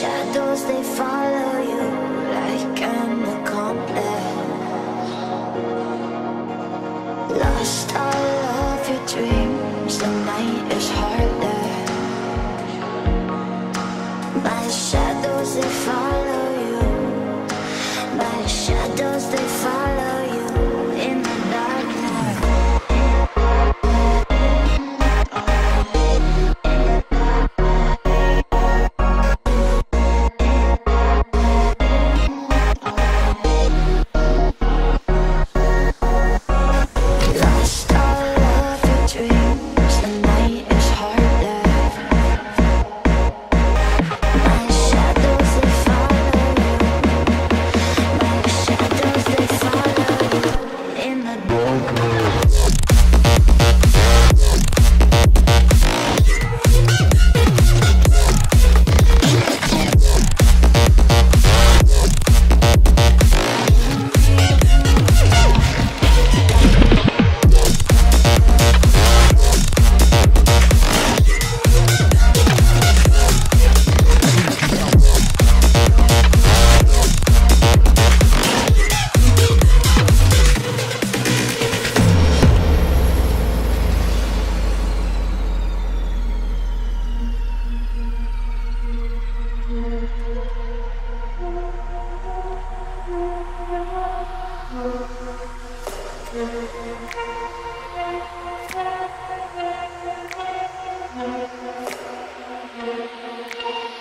Shadows, they follow you like an accomplice. Lost all of your dreams. Thank you.